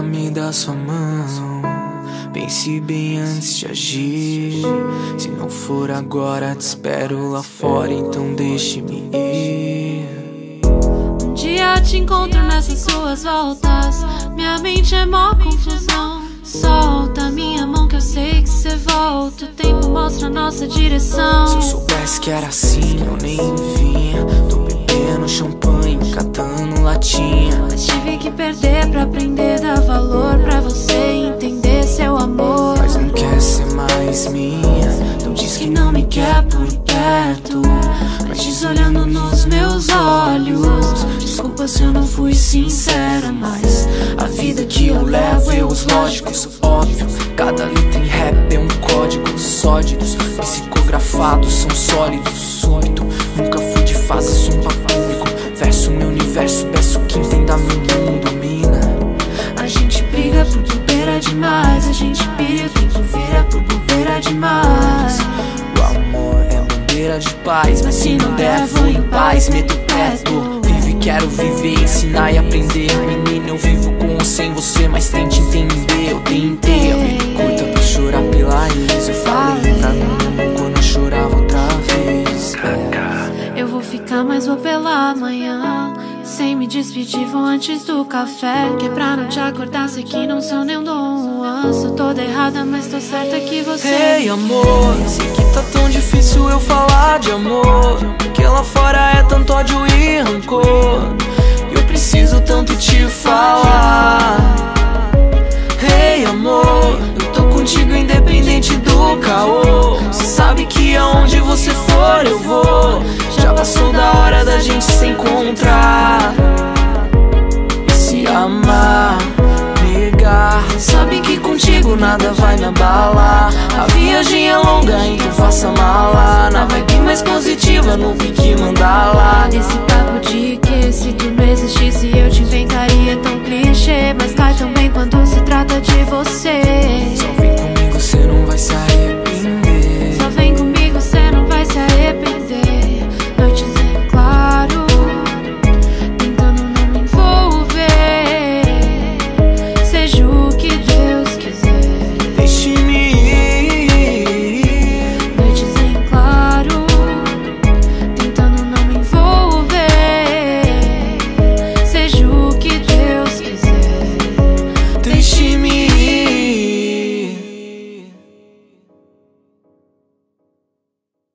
Menina, me dá sua mão. Pense bem antes de agir. Se não for agora, te espero lá fora, então deixe-me ir. Um dia te encontro nessas suas voltas. Minha mente é mó confusão. Solta minha mão que eu sei que cê volta. O tempo mostra a nossa direção. Se eu soubesse que era assim, eu nem vinha. Não me quer por perto. Mas diz olhando nos meus olhos. Desculpa se eu não fui sincera, mas A vida que eu levo, erros lógicos, óbvio. Cada letra em rap é um código. Sólidos, psicografados, são sólidos. Súbito, nunca fui de fase, sou um público. Verso meu universo, peço que entenda meu mundo, domina. a gente briga por bobeira demais. A gente pira, vira por bobeira demais. Bandeira de paz, mas se não der, vou em paz, meto o pé, tô vive, quero viver, ensinar e aprender. Menina, eu vivo com ou sem você, mas tente entender, eu tentei. Abrir curta pra chorar pela ex, eu falei pra mim quando eu chorava outra vez. Eu vou ficar, mas vou pela manhã. Sem me despedir, vou antes do café. Que é pra não te acordar, sei que não sou nem um Dom. Sou toda errada, mas tô certa que você. Ei, amor, sei que tá tão preciso tanto te falar. Ei, amor, eu tô contigo independente do caô. Você sabe que aonde você for nada vai me abalar A viagem é longa, então faça mala. Navegue mais positiva, não fique mandala. Nesse papo de que se tu não existisse eu te invento